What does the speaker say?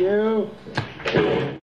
you.